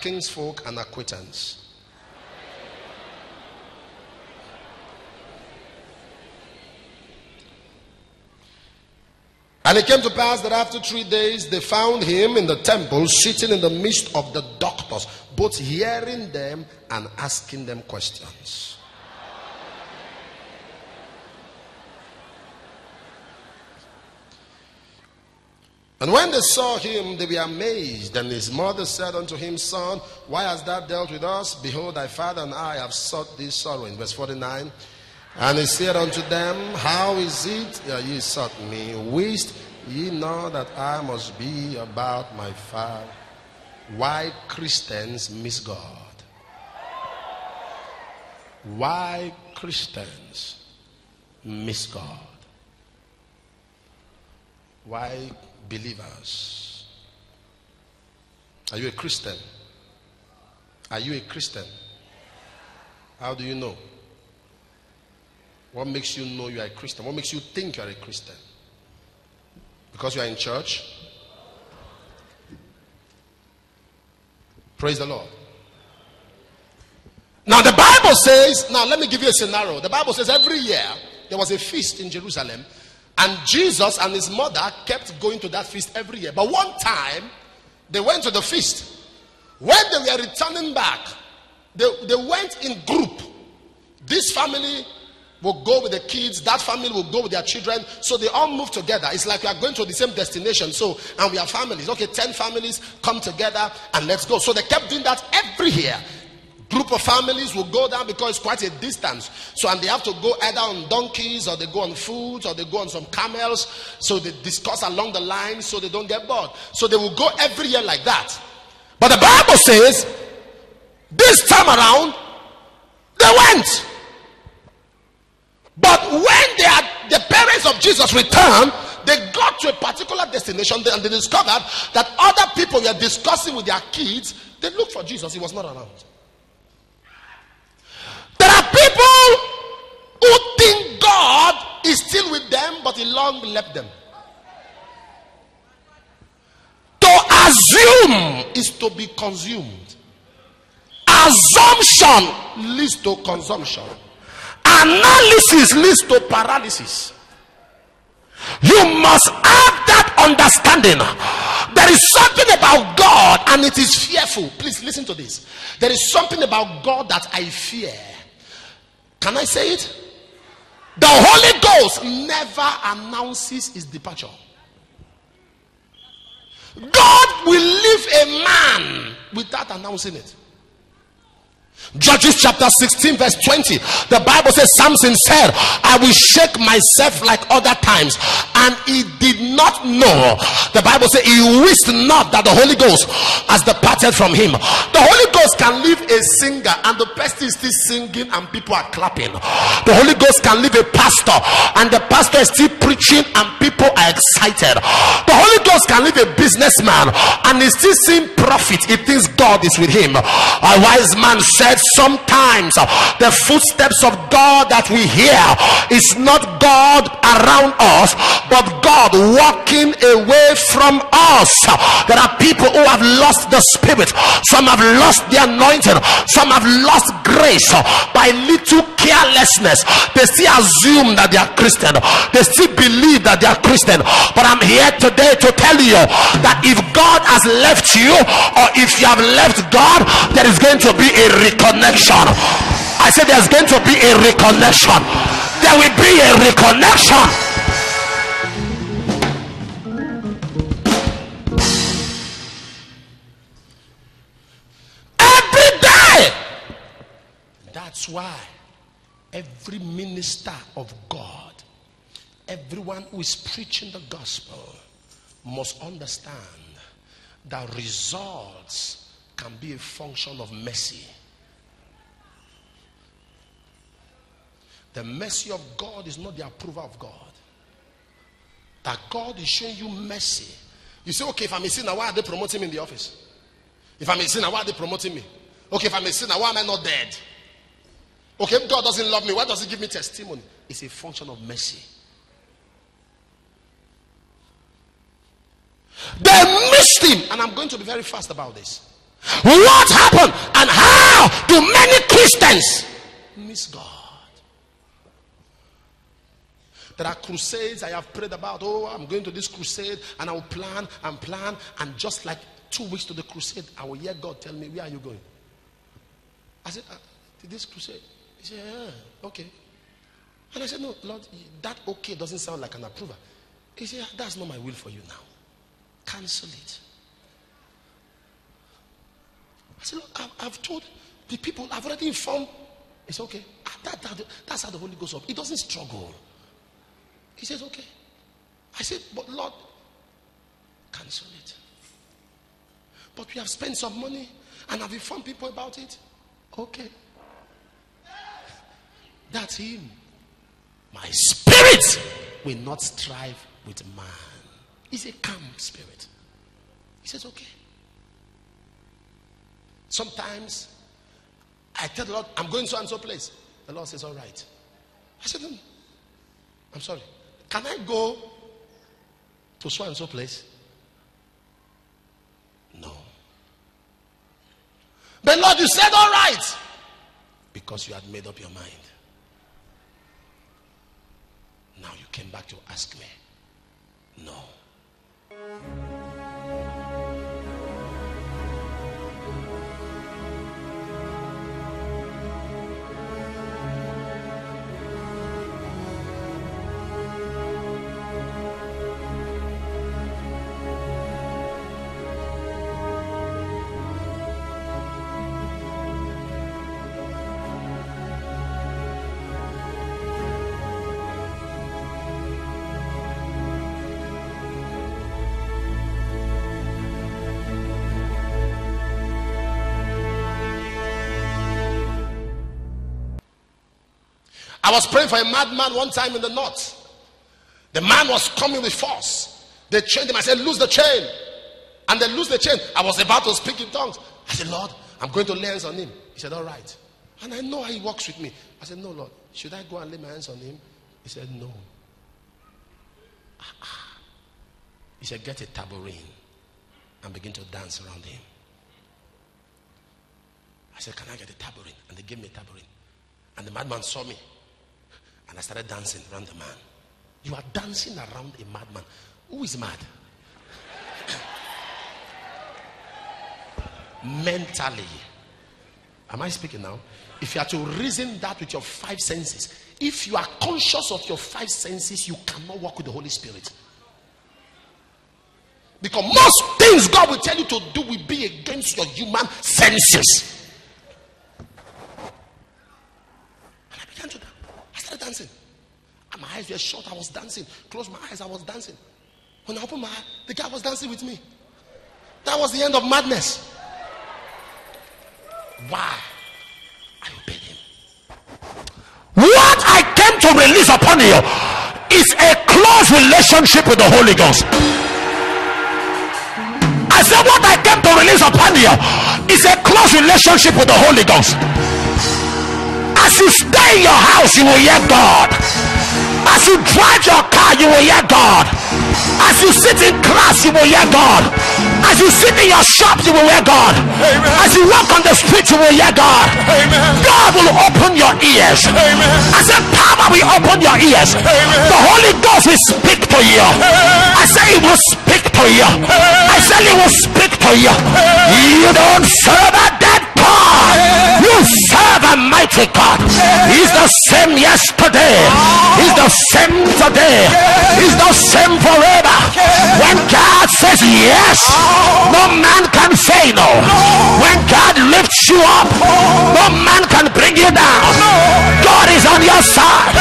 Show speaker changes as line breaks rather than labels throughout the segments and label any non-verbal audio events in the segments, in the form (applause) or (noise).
kinsfolk and acquaintance. And it came to pass that after three days they found him in the temple, sitting in the midst of the doctors, both hearing them and asking them questions. And when they saw him, they were amazed. And his mother said unto him, Son, why hast thou dealt with us? Behold, thy father and I have sought thee sorrow. In verse 49. And he said unto them, How is it that ye sought me? Wist ye know that I must be about my father? Why Christians miss God? Why Christians miss God? Why believers? Are you a Christian? Are you a Christian? How do you know? What makes you know you are a Christian? What makes you think you are a Christian? Because you are in church? Praise the Lord. Now, the Bible says, now let me give you a scenario. The Bible says every year there was a feast in Jerusalem, and Jesus and his mother kept going to that feast every year. But one time, they went to the feast. When they were returning back, they, they went in group. This family will go with the kids, that family will go with their children. So they all move together. It's like we are going to the same destination. So, and we are families. Okay, 10 families come together and let's go. So they kept doing that every year. Group of families will go down because it's quite a distance. So, and they have to go either on donkeys or they go on foot or they go on some camels. So they discuss along the line so they don't get bored. So they will go every year like that. But the Bible says this time around, they went. But when they are, the parents of Jesus returned, they got to a particular destination and they discovered that other people were discussing with their kids. They looked for Jesus, he was not around. There are people who think God is still with them, but he long left them. To assume is to be consumed. Assumption leads to consumption. Analysis leads to paralysis. You must have that understanding. There is something about God and it is fearful. Please listen to this. There is something about God that I fear. Can I say it? The Holy Ghost never announces his departure. God will leave a man without announcing it. Judges chapter 16, verse 20. The Bible says, Samson said, I will shake myself like other times. And he did not know. The Bible says, he wished not that the Holy Ghost has departed from him. The Holy Ghost can leave a singer, and the person is still singing, and people are clapping. The Holy Ghost can leave a pastor, and the pastor is still preaching, and people are excited. The Holy Ghost can leave a businessman, and he's still seeing profit. He thinks God is with him. A wise man said, sometimes uh, the footsteps of God that we hear is not God around us, but God walking away from us. There are people who have lost the spirit, some have lost the anointing, some have lost grace uh, by little carelessness. They still assume that they are Christian, they still believe that they are Christian. But I'm here today to tell you that if God has left you, or if you have left God, there is going to be a reconnection. I said there's going to be a reconnection. There will be a reconnection. Every day. That's why every minister of God, everyone who is preaching the gospel, must understand that results can be a function of mercy. The mercy of God is not the approval of God. That God is showing you mercy. You say, okay, if I'm a sinner, why are they promoting me in the office? If I'm a sinner, why are they promoting me? Okay, if I'm a sinner, why am I not dead? Okay, if God doesn't love me, why does He give me testimony? It's a function of mercy. They missed him, and I'm going to be very fast about this. What happened and how do many Christians miss God? There are crusades I have prayed about. Oh, I'm going to this crusade and I will plan and plan. And just like two weeks to the crusade, I will hear God tell me, Where are you going? I said, uh, To this crusade. He said, Yeah, okay. And I said, No, Lord, that okay doesn't sound like an approval. He said, That's not my will for you now. Cancel it. I said, Look, I've, told the people, I've already informed. It's okay. Ah, that, that, that's how the Holy Ghost up. He doesn't struggle. He says, Okay. I said, But Lord, cancel it. But we have spent some money and have informed people about it. Okay. That's him. My spirit will not strive with man. He's a calm spirit. He says, Okay. Sometimes I tell the Lord, I'm going to and so place. The Lord says, All right. I said, no, I'm sorry. Can I go to so and so place? No. But Lord, you said all right because you had made up your mind. Now you came back to ask me. No. I was praying for a madman one time in the north. The man was coming with force. They chained him. I said, Lose the chain. And they lose the chain. I was about to speak in tongues. I said, Lord, I'm going to lay hands on him. He said, All right. And I know how he works with me. I said, No, Lord, should I go and lay my hands on him? He said, No. Ah, ah. He said, Get a tambourine and begin to dance around him. I said, Can I get a tambourine? And they gave me a tambourine. And the madman saw me. And I started dancing around the man. You are dancing around a madman. Who is mad? (coughs) Mentally. Am I speaking now? If you are to reason that with your five senses, if you are conscious of your five senses, you cannot walk with the Holy Spirit. Because most things God will tell you to do will be against your human senses. dancing. And my eyes were shut. I was dancing. Closed my eyes. I was dancing. When I opened my eyes, the guy was dancing with me. That was the end of madness. Why? I obeyed him. What I came to release upon you is a close relationship with the Holy Ghost. I said, What I came to release upon you is a close relationship with the Holy Ghost. As you stay in your house, you will hear God. As you drive your car, you will hear God. As you sit in class, you will hear God. As you sit in your shop, you will hear God. Amen. As you walk on the street, you will hear God. Amen. God will open your ears. Amen. I said, power will open your ears. Amen. The Holy Ghost will speak to you. I say, He will speak to you. I said, He will speak to you. You don't serve a dead God. A mighty God. He's the same yesterday. He's the same today. He's the same forever. When God says yes, no man can say no. When God lifts you up, no man can bring you down. God is on your side.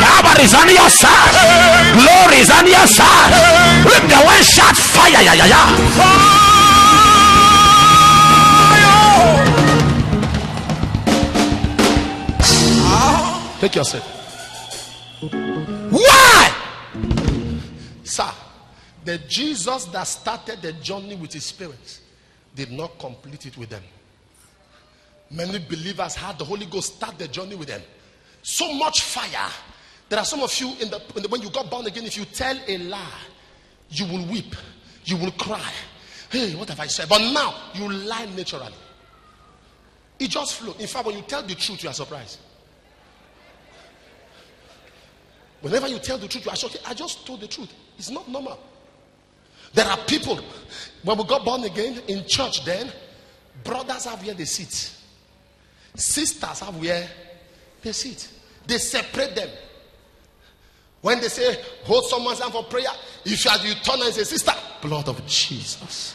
Power is on your side. Glory is on your side. With the one shot fire. Yeah, yeah, yeah. Take yourself. Why? Sir, the Jesus that started the journey with his parents did not complete it with them. Many believers had the Holy Ghost start the journey with them. So much fire. There are some of you in the, in the when you got born again, if you tell a lie, you will weep, you will cry, Hey, what have I said? But now you lie naturally. It just flows. In fact, when you tell the truth, you are surprised. Whenever you tell the truth, you are shocked. I just told the truth. It's not normal. There are people, when we got born again in church, then brothers have where they sit, sisters have where they sit. They separate them. When they say, hold someone's hand for prayer, if you, are, you turn and say, sister, blood of Jesus.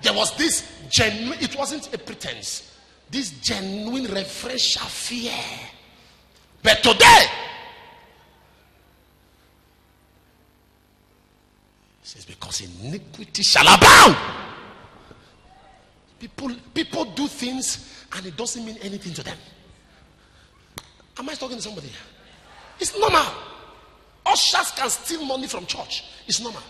There was this genuine, it wasn't a pretense, this genuine refresher fear. But today, says, because iniquity shall abound. People, people do things and it doesn't mean anything to them. Am I talking to somebody? It's normal. Ushers can steal money from church. It's normal.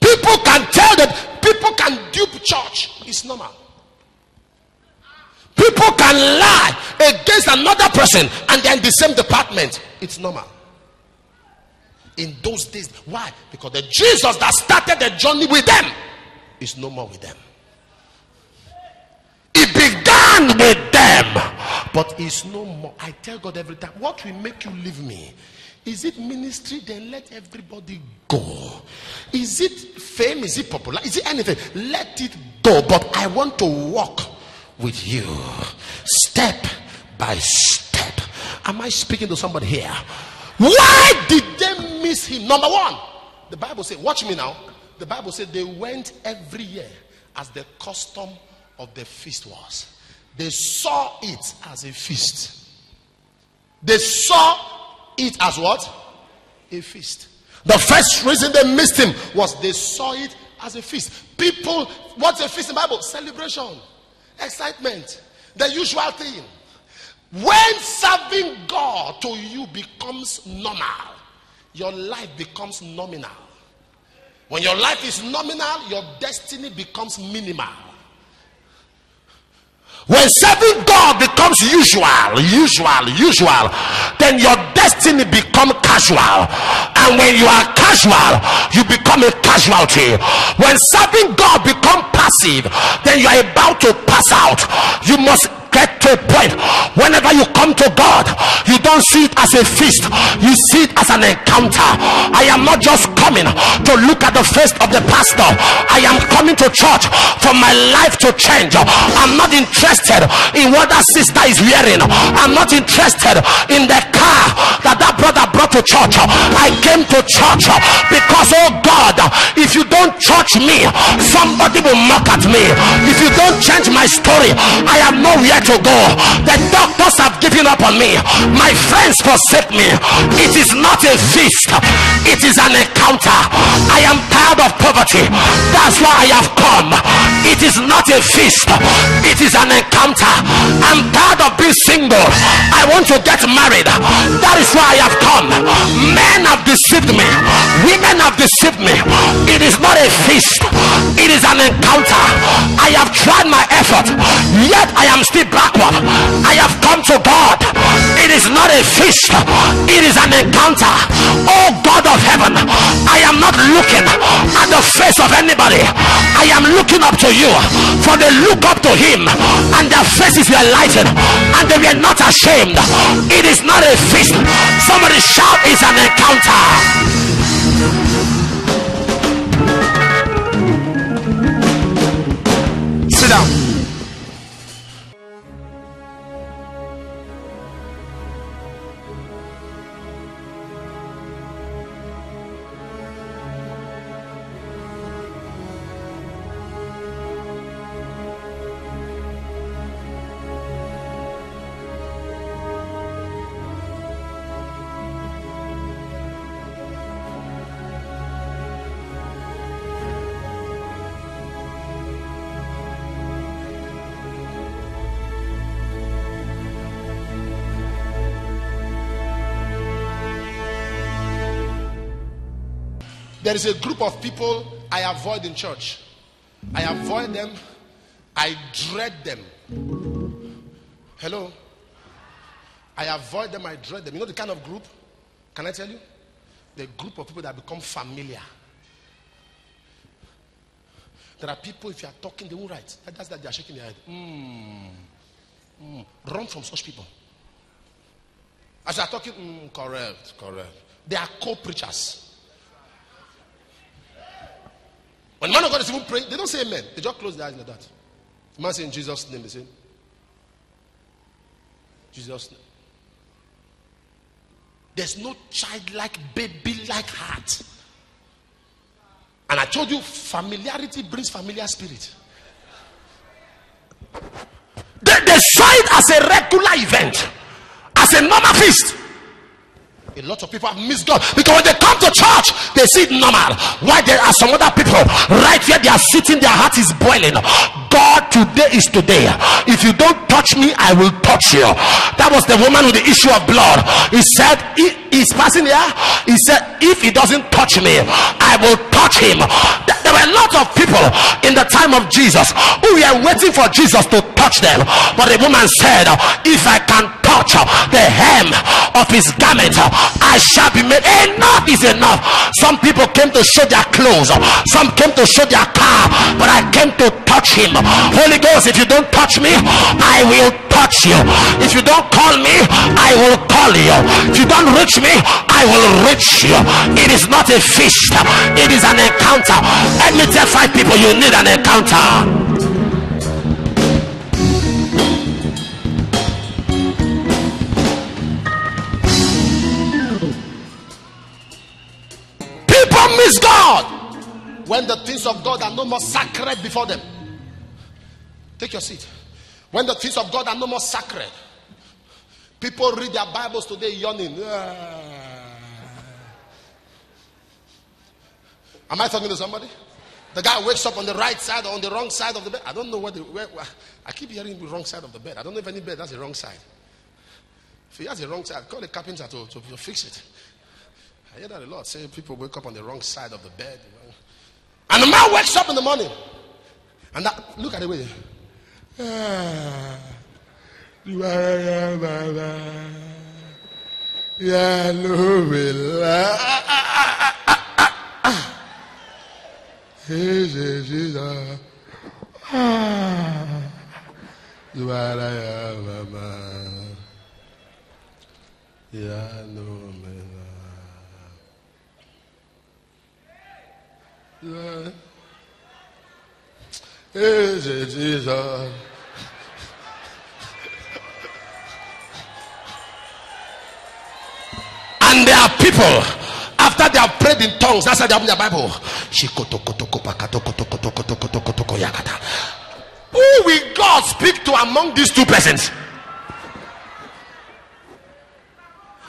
People can tell that people can dupe church. It's normal. People can lie against another person and they're in the same department. It's normal. In those days, why? Because the Jesus that started the journey with them is no more with them. It began with them, but it's no more. I tell God every time, what will make you leave me? Is it ministry? Then let everybody go. Is it fame? Is it popular? Is it anything? Let it go. But I want to walk with you step by step. Am I speaking to somebody here? Why did they miss him? Number one, the Bible said, Watch me now. The Bible said they went every year as the custom of the feast was. They saw it as a feast. They saw it as what? A feast. The first reason they missed him was they saw it as a feast. People, what's a feast in Bible? Celebration, excitement, the usual thing. When serving God to you becomes normal, your life becomes nominal. When your life is nominal, your destiny becomes minimal. When serving God becomes usual, usual, usual, then your destiny become casual. And when you are casual, you become a casualty. When serving God become passive, then you are about to pass out. You must get to a point whenever you come to God, you don't see it as a feast, you see it as an encounter. I am not just coming to look at the face of the pastor, I am coming to church for my life to change. I'm not interested in what that sister is wearing, I'm not interested in the car that that brother brought to church. I came to church because, oh God, if you don't church me, somebody will mock at me. If you don't change my story, I am nowhere to go. The doctors have given up on me. My friends forsake me. It is not a feast, it is an encounter. I am tired of poverty. That's why I have come. It is not a feast, it is an encounter. I'm tired of being single. I want to get married. That is why I have come. Men have deceived me, women have deceived me. It is not a feast, it is an encounter. I have tried my effort, yet I am still backward. I have come to God. It is not a feast, it is an encounter. Oh God of heaven, I am not looking at the face of anybody. I am looking up to you. For they look up to him, and their faces were lightened, and they were not ashamed. It is not a feast. Somebody shout, it's an encounter. Is a group of people I avoid in church. I avoid them. I dread them. Hello? I avoid them. I dread them. You know the kind of group? Can I tell you? The group of people that become familiar. There are people, if you are talking, they won't write. That's that they are shaking their head. Mm. Mm. Run from such people. As you are talking, mm, correct, correct. They are co preachers. When man of God is even praying, they don't say amen. They just close their eyes like that. The man say in Jesus' name, they say, Jesus'. There's no childlike, baby like heart. And I told you, familiarity brings familiar spirit. They, they saw it as a regular event, as a normal feast. A lot of people have missed God because when they come to church, they see it normal. Why there are some other people right here, they are sitting, their heart is boiling. God, today is today. If you don't touch me, I will touch you. That was the woman with the issue of blood. He said, he, He's passing here. He said, If he doesn't touch me, I will touch him. There were a lot of people in the time of Jesus who were waiting for Jesus to touch them. But the woman said, If I can touch the hem of his garment, I shall be made. Enough is enough. Some people came to show their clothes, some came to show their car, but I came to touch him. Holy Ghost, if you don't touch me, I will touch you. If you don't call me, I will call you. If you don't reach me, I will reach you. It is not a feast, it is an encounter. Let me tell five people you need an encounter. Of God are no more sacred before them. Take your seat. When the things of God are no more sacred, people read their Bibles today yawning. Am I talking to somebody? The guy wakes up on the right side or on the wrong side of the bed. I don't know what the, where, where, I keep hearing the wrong side of the bed. I don't know if any bed has the wrong side. If he has the wrong side, call the carpenter to, to, to fix it. I hear that a lot. Say people wake up on the wrong side of the bed. You know? And the man wakes up in the morning. And that, look at the way. Yeah, no, Is it Jesus? And there are people after they have prayed in tongues. That's how they open their Bible. Who will God speak to among these two persons?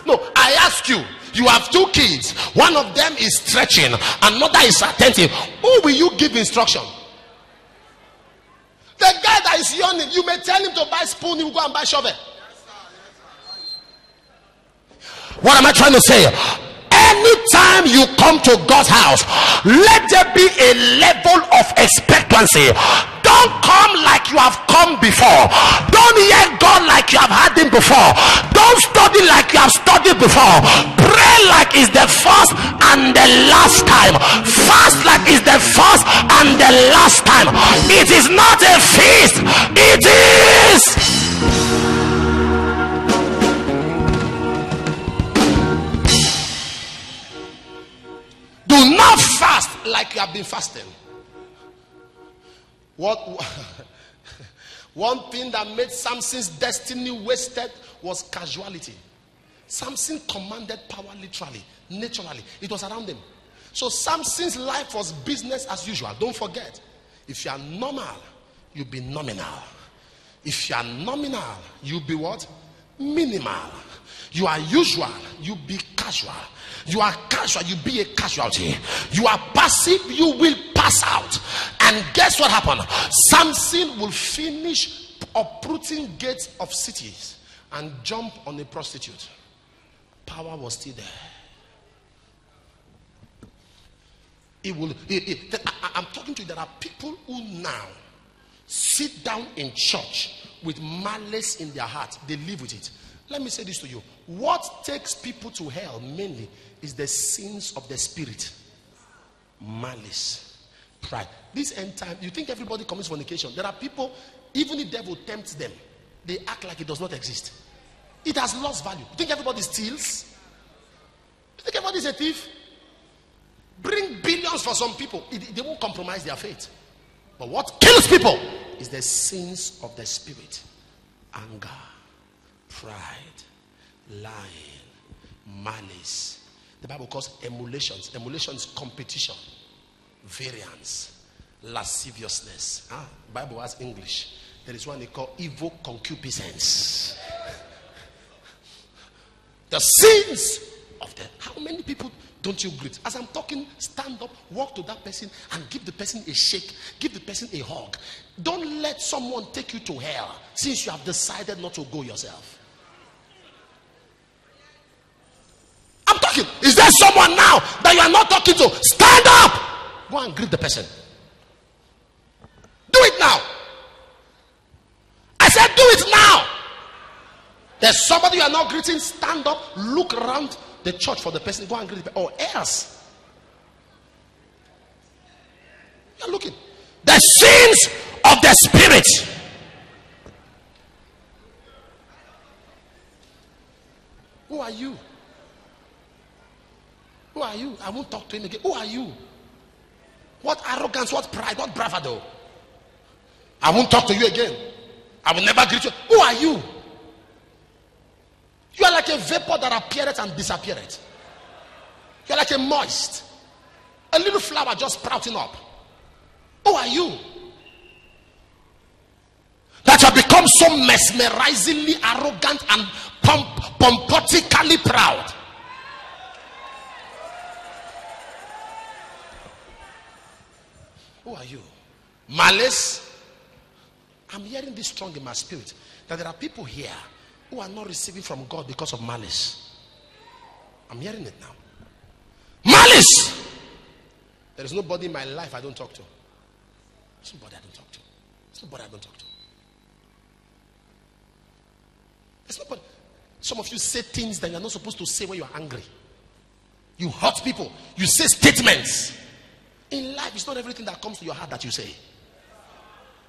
No, I ask you, you have two kids. One of them is stretching. Another is attentive. Who will you give instruction? The guy that is yawning you may tell him to buy spoon he will go and buy shovel. What am i trying to say? Anytime you come to god's house let there be a level of expectancy don't come like you have come before. Don't hear God like you have had him before. Don't study like you have studied before. Pray like it's the first and the last time. Fast like it's the first and the last time. It is not a feast. It is. Do not fast like you have been fasting. What (laughs) one thing that made Samson's destiny wasted was casuality. Samson commanded power literally, naturally. It was around him. So Samson's life was business as usual. Don't forget, if you are normal, you'll be nominal. If you are nominal, you'll be what? Minimal. You are usual, you be casual. You are casual, you be a casualty. You are passive, you will pass out. And guess what happened? Samson will finish uprooting gates of cities and jump on a prostitute. Power was still there. It will. It, it, I, I'm talking to you. There are people who now sit down in church with malice in their heart. They live with it. Let me say this to you. What takes people to hell mainly is the sins of the spirit malice, pride. This end time, you think everybody commits fornication. There are people, even the devil tempts them, they act like it does not exist. It has lost value. You think everybody steals? You think everybody is a thief? Bring billions for some people, it, they won't compromise their faith. But what kills people is the sins of the spirit anger, pride, lying, malice. The Bible calls emulations. Emulations competition, variance, lasciviousness. Ah, Bible has English. There is one they call evil concupiscence. (laughs) the sins of the. How many people don't you greet? As I'm talking, stand up, walk to that person, and give the person a shake, give the person a hug. Don't let someone take you to hell since you have decided not to go yourself. I'm Is there someone now that you are not talking to? Stand up. Go and greet the person. Do it now. I said, do it now. There's somebody you are not greeting. Stand up, look around the church for the person. Go and greet the person. Or else. You're looking. The sins of the spirit. Who are you? Who are you? I won't talk to him again. Who are you? What arrogance, what pride, what bravado. I won't talk to you again. I will never greet you. Who are you? You are like a vapor that appeared and disappeared. You are like a moist, a little flower just sprouting up. Who are you? That have become so mesmerizingly arrogant and pomp- pompotically proud. Who are you? Malice. I'm hearing this strong in my spirit that there are people here who are not receiving from God because of malice. I'm hearing it now. Malice. There is nobody in my life I don't talk to. There's nobody I don't talk to. There's nobody I don't talk to. There's nobody. Some of you say things that you're not supposed to say when you're angry. You hurt people. You say statements. In life, it's not everything that comes to your heart that you say.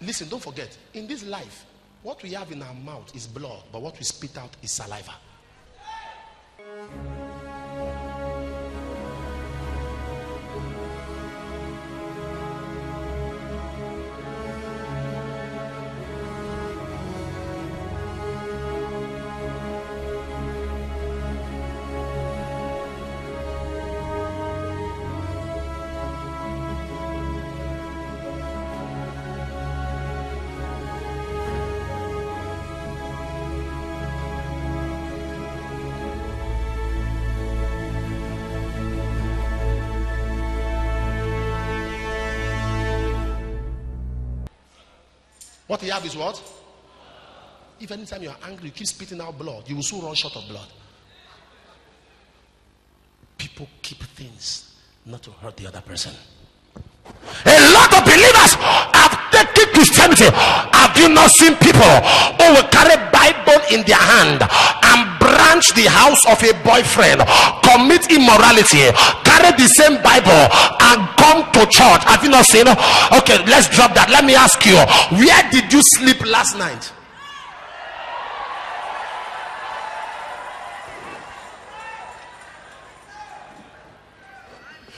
Listen, don't forget. In this life, what we have in our mouth is blood, but what we spit out is saliva. What you have is what? If anytime you're angry, you keep spitting out blood, you will soon run short of blood. People keep things not to hurt the other person. A lot of believers have taken Christianity. Have you not seen people who will carry Bible in their hand and branch the house of a boyfriend, commit immorality, carry the same Bible and come to church? Have you not seen? Okay, let's drop that. Let me ask you, where did you sleep last night?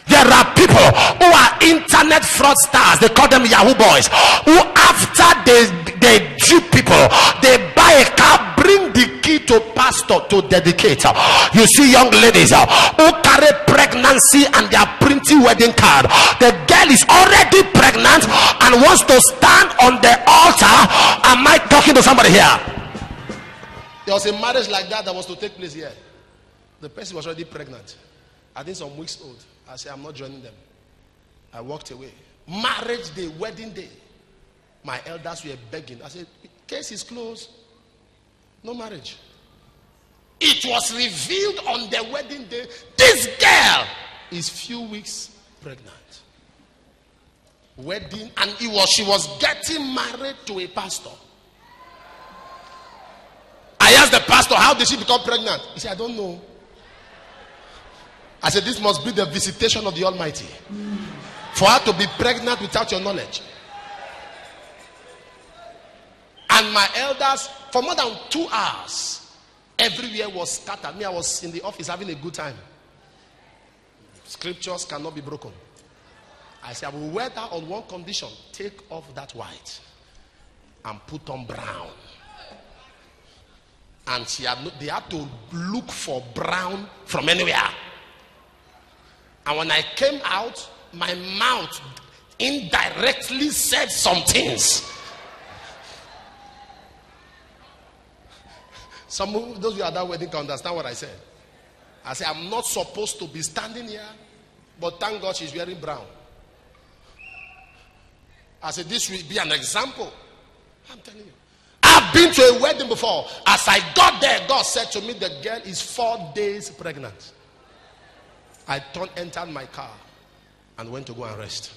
There are people who are internet fraudsters. They call them Yahoo boys. Who after they they dupe people, they buy a car, bring the key to pastor to dedicate. You see young ladies uh, who carry pregnancy and their printing wedding card. The girl is already pregnant and wants to stand on the altar. Am I talking to somebody here? There was a marriage like that that was to take place here. The person was already pregnant. I think some weeks old. I said, I'm not joining them. I walked away. Marriage day, wedding day. My elders were begging. I said, case is closed. No marriage. It was revealed on the wedding day. This girl is few weeks pregnant. Wedding, and it was she was getting married to a pastor. I asked the Pastor, how did she become pregnant? He said, I don't know. I said, This must be the visitation of the Almighty. For her to be pregnant without your knowledge. And my elders, for more than two hours, everywhere was scattered. Me, I was in the office having a good time. Scriptures cannot be broken. I said, I will wear that on one condition take off that white and put on brown. And she had, they had to look for brown from anywhere. And when I came out, my mouth indirectly said some things. Some of those who are at that wedding can understand what I said. I said, I'm not supposed to be standing here, but thank God she's wearing brown. I said, This will be an example. I'm telling you. I've been to a wedding before. As I got there, God said to me, The girl is four days pregnant. I turned, entered my car and went to go and rest.